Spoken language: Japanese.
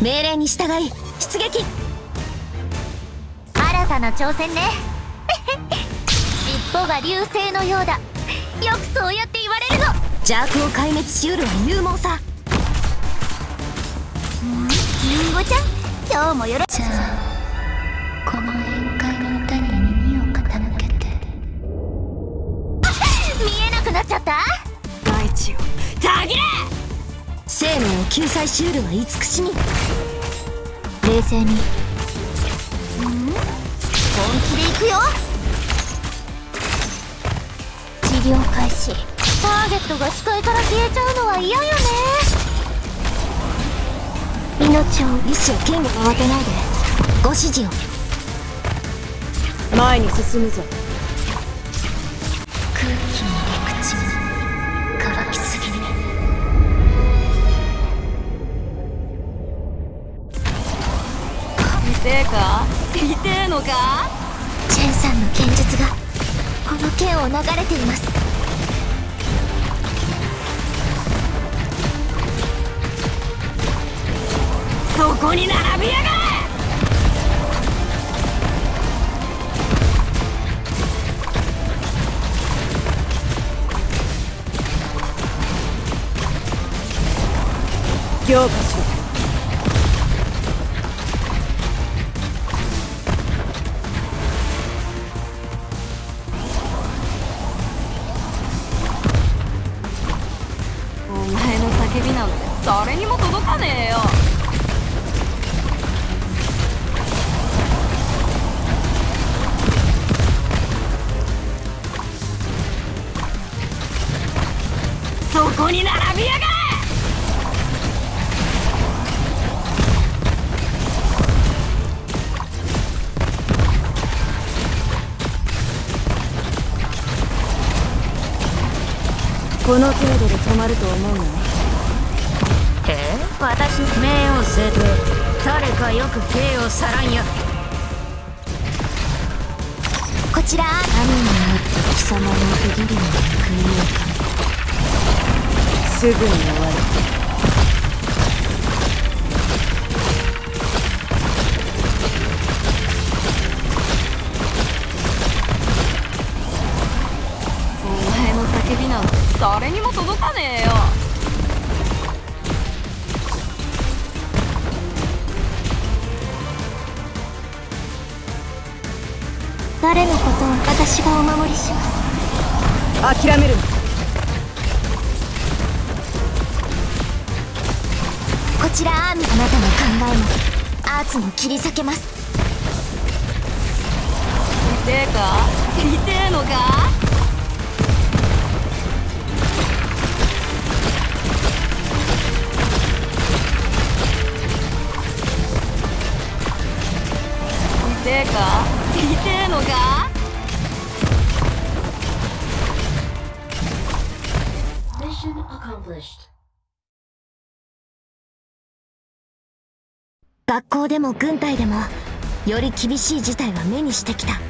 命令に従い出撃。新たな挑戦ね。尻尾が流星のようだ。よくそうやって言われるの。邪悪を壊滅しうるは勇猛さ。りん？ごちゃん？今日もよろじゃあこの宴会の歌に耳を傾けて。見えなくなっちゃった？大地をたぎれ生命を救済しうるは慈しみ。冷静に。本気で行くよ。治療開始。ターゲットが視界から消えちゃうのは嫌よね。命を意志を剣を慌てないで。ご指示を。前に進むぞ。空気えか痛えのか？チェンさんの剣術がこの剣を流れています。そこに並びやがれ！強化しなんて誰にも届かねえよ。そこに並びやがれ！この程度で止まると思うの？え私名を据えて誰かよく刑をさらんや。こちら。何によって貴様の不義理の報いをか。すぐに終わる。お前の叫びなんて誰にも届かねえよ誰のことを私がお守りします。諦める。なこちらアーミーあなたの考えもアーツも切り裂けます。痛えか痛えのか？痛えか？痛えのか学校でも軍隊でもより厳しい事態は目にしてきた